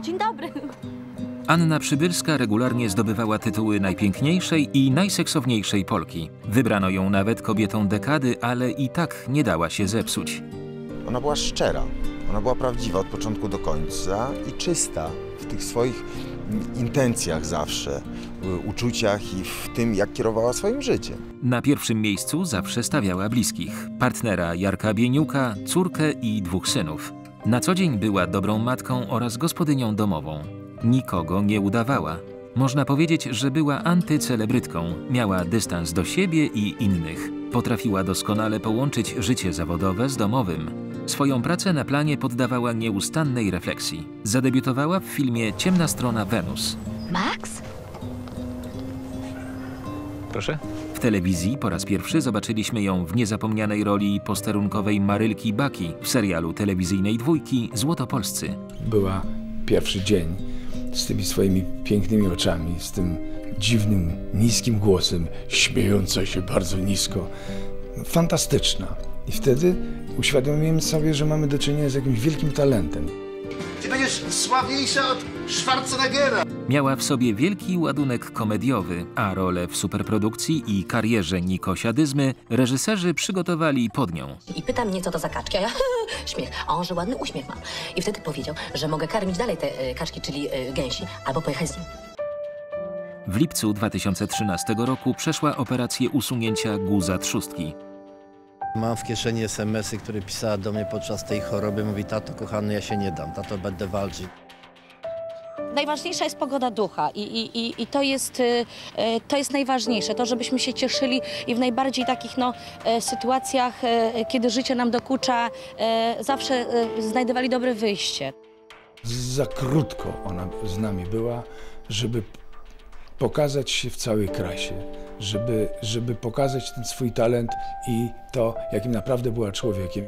Dzień dobry. Anna Przybylska regularnie zdobywała tytuły najpiękniejszej i najseksowniejszej Polki. Wybrano ją nawet kobietą dekady, ale i tak nie dała się zepsuć. Ona była szczera, ona była prawdziwa od początku do końca i czysta w tych swoich mm, intencjach zawsze, y, uczuciach i w tym, jak kierowała swoim życiem. Na pierwszym miejscu zawsze stawiała bliskich. Partnera Jarka Bieniuka, córkę i dwóch synów. Na co dzień była dobrą matką oraz gospodynią domową. Nikogo nie udawała. Można powiedzieć, że była antycelebrytką. Miała dystans do siebie i innych. Potrafiła doskonale połączyć życie zawodowe z domowym. Swoją pracę na planie poddawała nieustannej refleksji. Zadebiutowała w filmie Ciemna strona Wenus. Max? Proszę? W telewizji po raz pierwszy zobaczyliśmy ją w niezapomnianej roli posterunkowej Marylki Baki w serialu telewizyjnej dwójki Złotopolscy. była pierwszy dzień z tymi swoimi pięknymi oczami, z tym dziwnym, niskim głosem, śmiejąca się bardzo nisko. Fantastyczna. I wtedy uświadomiłem sobie, że mamy do czynienia z jakimś wielkim talentem. Ty będziesz sławniejsza od Schwarzeneggera. Miała w sobie wielki ładunek komediowy, a rolę w superprodukcji i karierze Niko Dyzmy reżyserzy przygotowali pod nią. I pyta mnie, co to za kaczki, a ja śmiech. A on, że ładny uśmiech mam. I wtedy powiedział, że mogę karmić dalej te e, kaczki, czyli e, gęsi, albo pojechać z nim. W lipcu 2013 roku przeszła operację usunięcia guza trzustki. Mam w kieszeni SMS-y, które pisała do mnie podczas tej choroby. Mówi, tato kochany, ja się nie dam, tato będę walczyć. Najważniejsza jest pogoda ducha i, i, i, i to, jest, y, y, to jest najważniejsze, to żebyśmy się cieszyli i w najbardziej takich no, e, sytuacjach, e, kiedy życie nam dokucza, e, zawsze e, znajdowali dobre wyjście. Za krótko ona z nami była, żeby pokazać się w całej krasie, żeby, żeby pokazać ten swój talent i to, jakim naprawdę była człowiekiem.